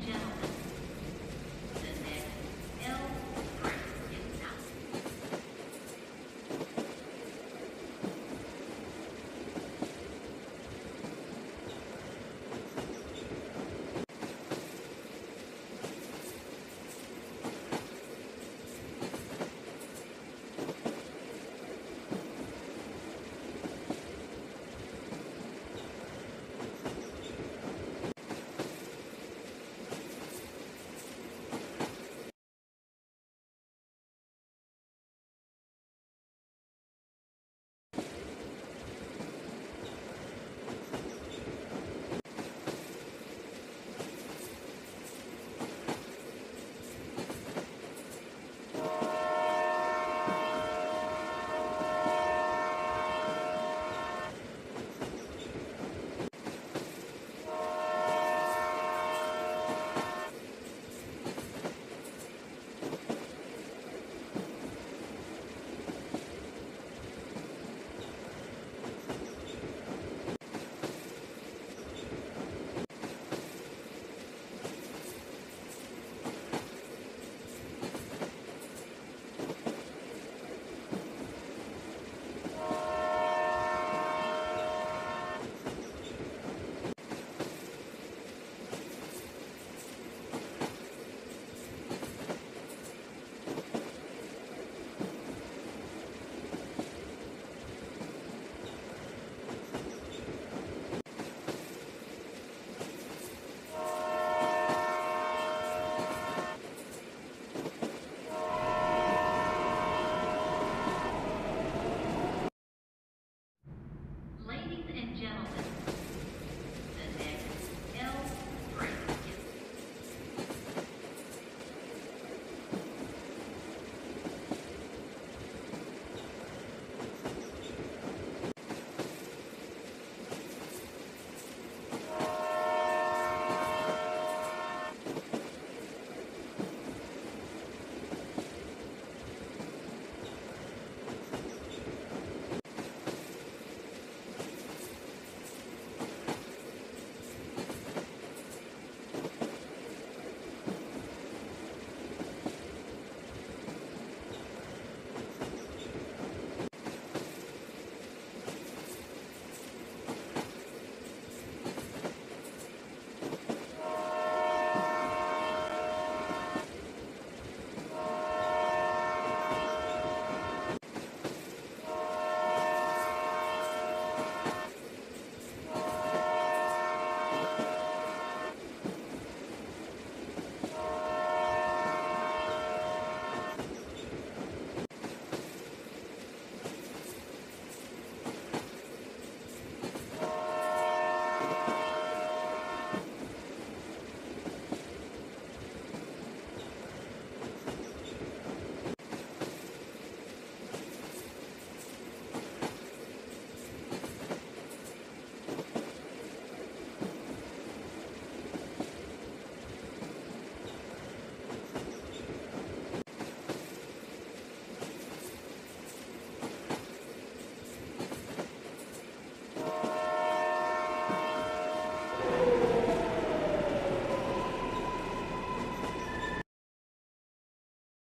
gentlemen,